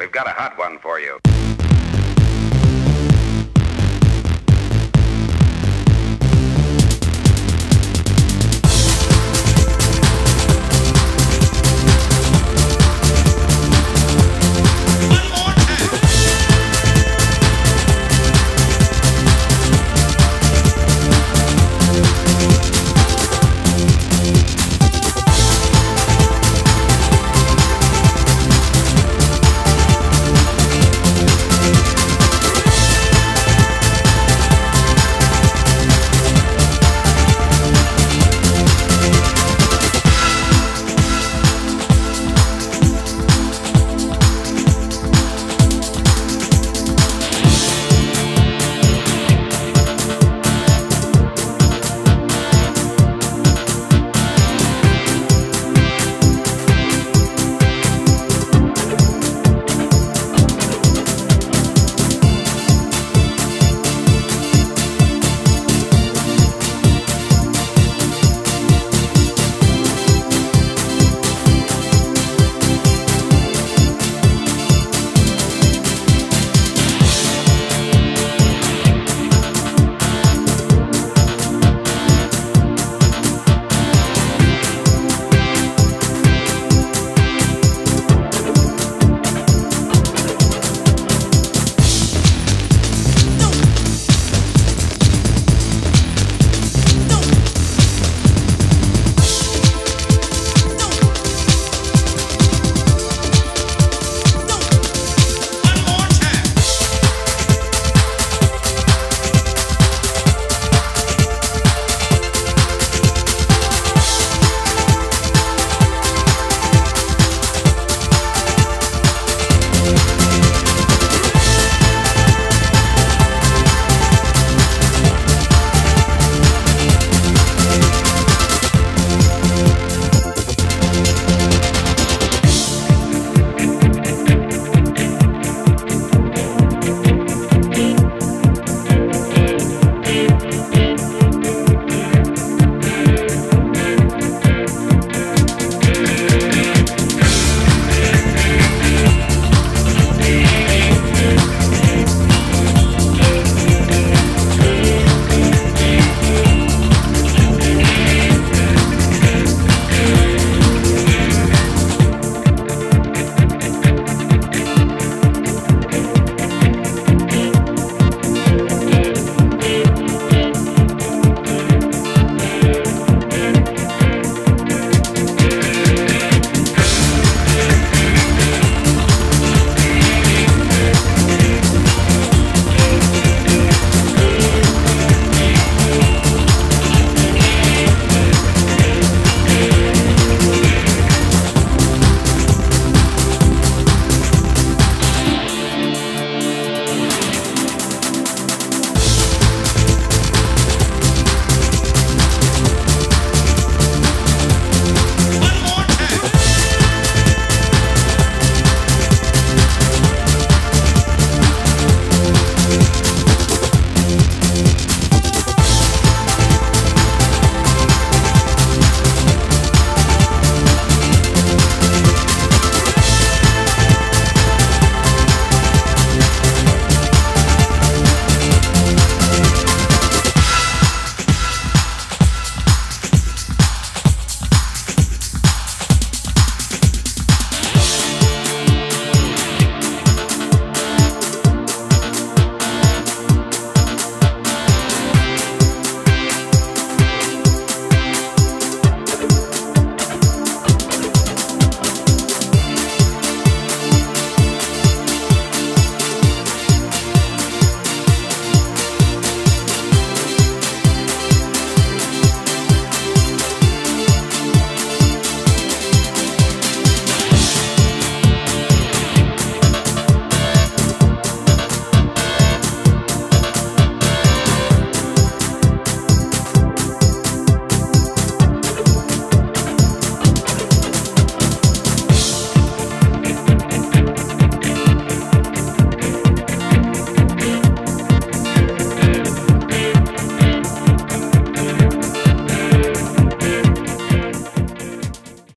We've got a hot one for you.